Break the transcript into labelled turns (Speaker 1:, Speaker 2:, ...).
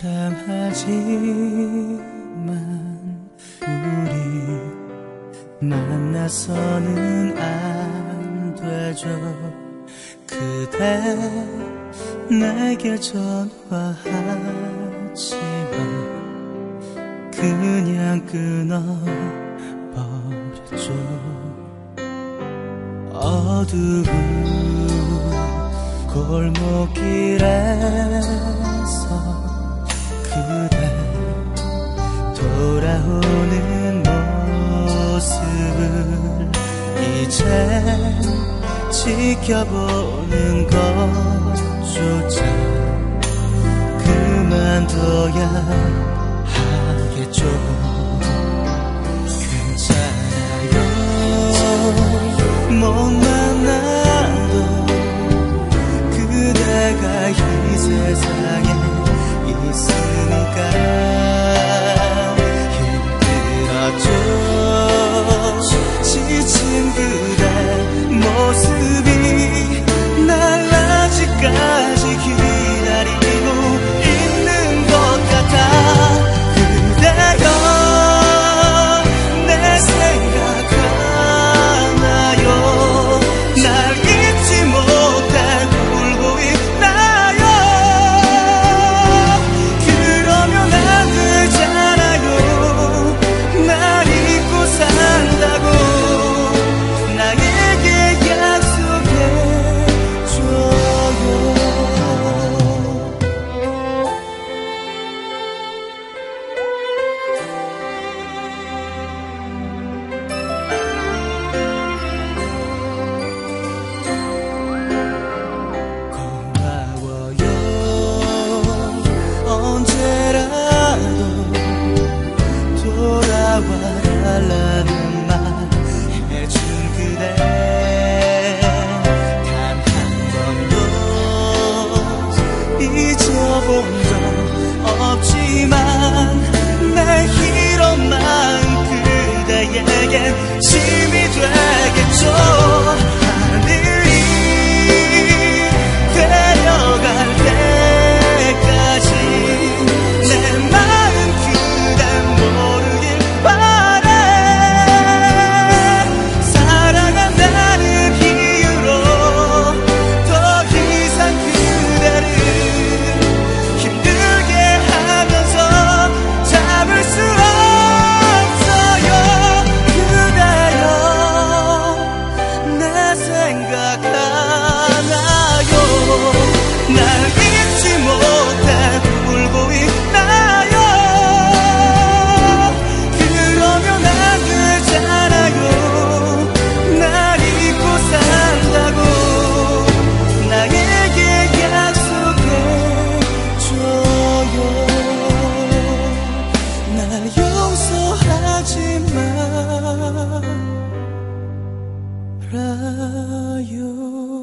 Speaker 1: 하지만 우리 만나서는 안 되죠. 그대 내게 전화하지만 그냥 끊어버렸죠. 어두운 골목길에서 그대 돌아오는 모습을 이제 지켜보는 것조차 그만둬야 하겠죠. 괜찮아요. 못 만나도 그대가 이 세상에 있으 cara. 알아요.